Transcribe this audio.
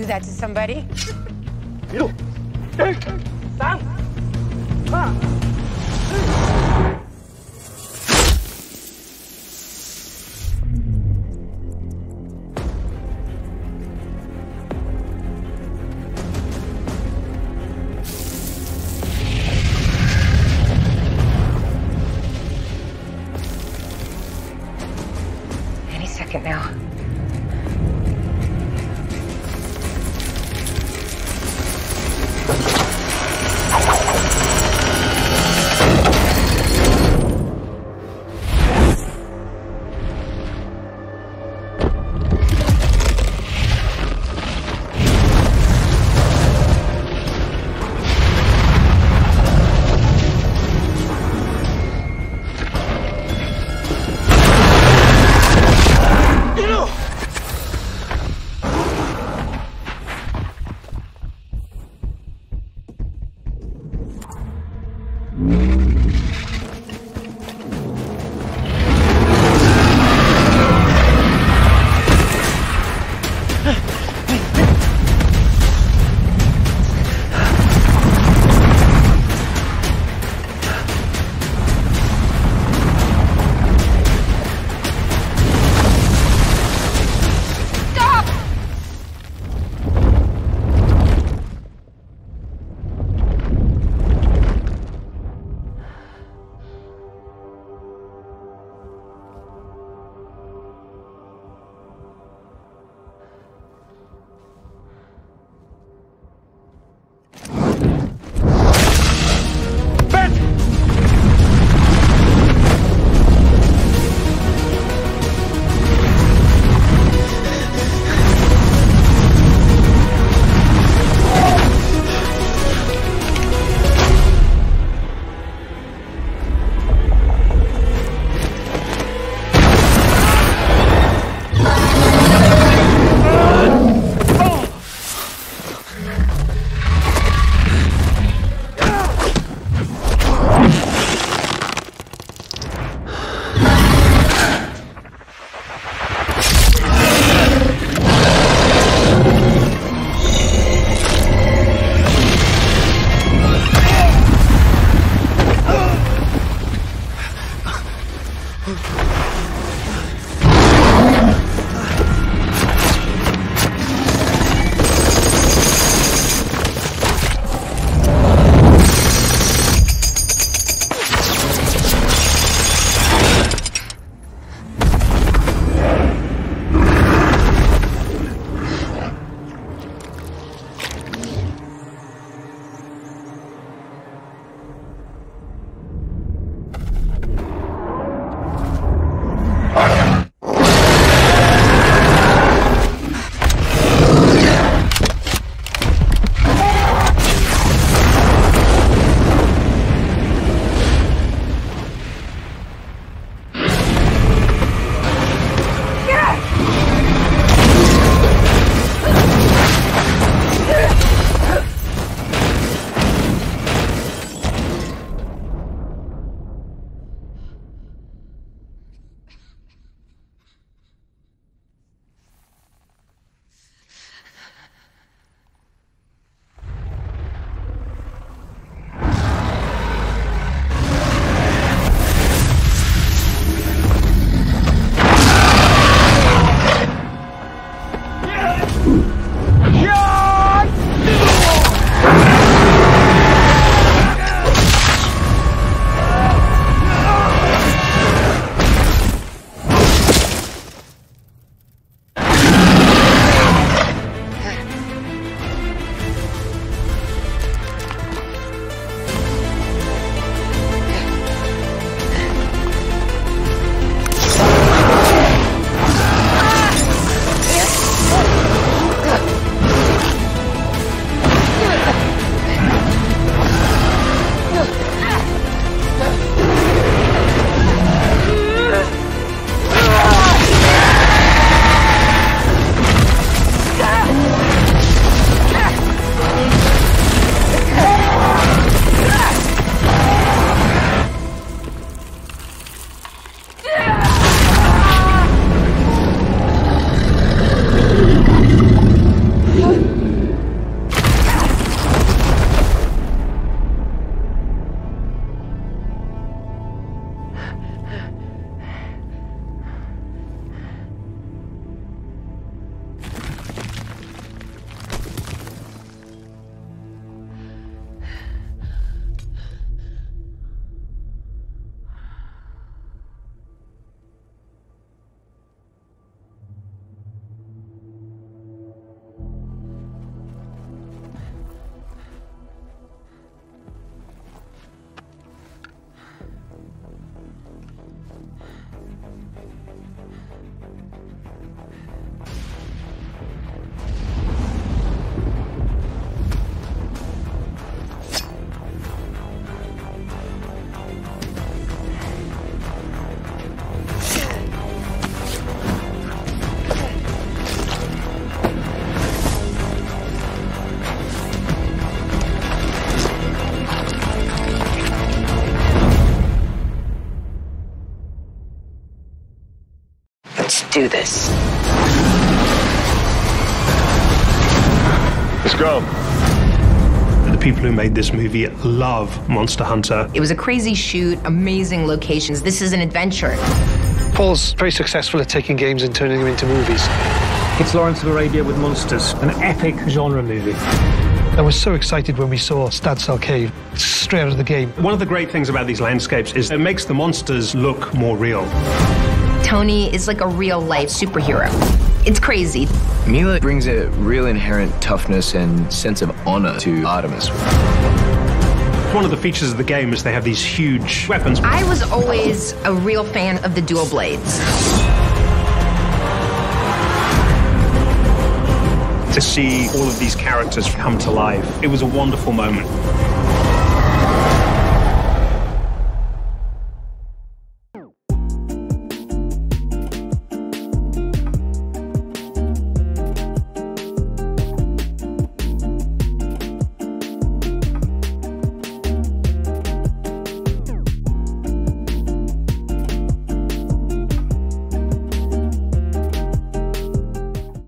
Do that to somebody. Do this. Let's go. The people who made this movie love Monster Hunter. It was a crazy shoot, amazing locations. This is an adventure. Paul's very successful at taking games and turning them into movies. It's Lawrence of Arabia with monsters, an epic genre movie. I was so excited when we saw Stadsel Cave straight out of the game. One of the great things about these landscapes is it makes the monsters look more real. Tony is like a real life superhero. It's crazy. Milla brings a real inherent toughness and sense of honor to Artemis. One of the features of the game is they have these huge weapons. I was always a real fan of the dual blades. To see all of these characters come to life, it was a wonderful moment.